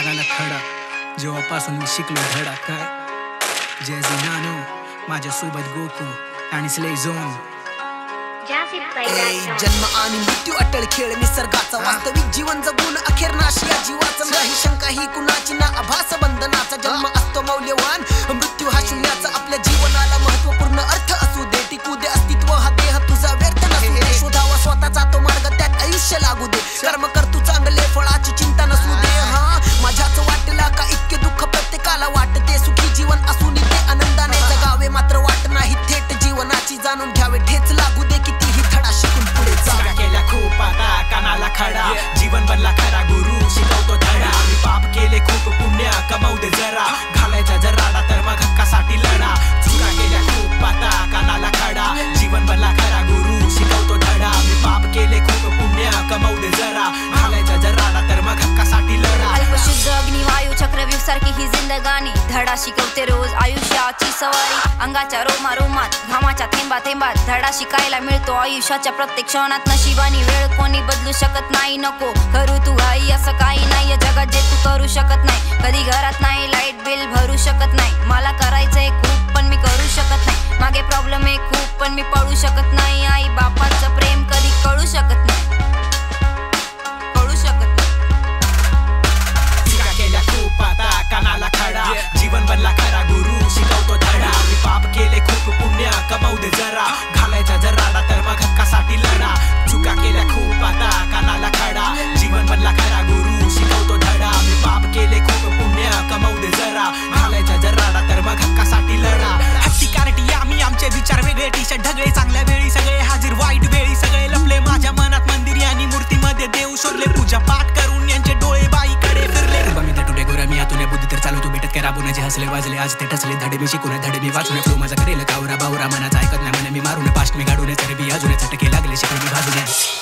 कानाला खडा जेव्हापासून मी शिकलो धडा काय जय नानो माझ्यासोबत गोकू आणि स्ले झोन. जन्म आणि मृत्यू अटळ खेळ निसर्गाचा वास्तविक जीवन जगून अखेर नाशिया जीवाचा नाही शंका ही कुणाची ना आभास बंधनाचा जन्म असतो मौल्यवान. मृत्यू हा शून्याचा घ्यावे ठेच लागू दे कितीही धडा शिकून पुढे जा. चुका केल्या खूप आता कानाला खडा. जीवन बनला खरा गुरु शिकवतो धडा. मी पाप केले खूप पुण्य कमावू दे जरा. घालायचा जराडा तर मग हक्कासाठी लढा. चुका केल्या खूप आता कानाला खडा. जीवन बनला खरा गुरु शिकवतो धडा. मी पाप केले खूप पुण्य कमावू दे जरा. घालायचा जराडा तर मग हक्कासाठी लढा. अल्पशुद्ध अग्निवायू चक्रव्यूह सारखी ही जिंदगानी धडा शिकवते रोज आयुष्याची सवारी. अंगाच्या रोमा रोमात घामाच्या थेंबा थेंबात धडा शिकायला मिळतो. आयुष्याच्या प्रत्येक क्षणात नशिबानी वेळ कोणी बदलू शकत नाही. नको करू तू आई असं काही नाही. जगात जे तू करू शकत नाही कधी घरात नाही लाइट बिल भरू शकत नाही. मला करायचंय खूप पण मी करू शकत नाही. मागे प्रॉब्लेम आहे खूप पण मी पळू शकत नाही. मूर्तीमध्ये देव शोधले. पूजा पाठ करून यांचे डोळे बाईकडे फिरले. मी त्या गोरा मी आतुने बुद्धी तर चालू तू भेटत करा हसले वाजले आज ते ठसले. धडे मी शिकून धडे मी वाचून. फ्लो माझा करेल कावरा बावरा मनाचा ऐकत नाही म्हणे मी मारून. पास्ट मी गाडून तर अजून चटके लागले शिकून मी भाजून.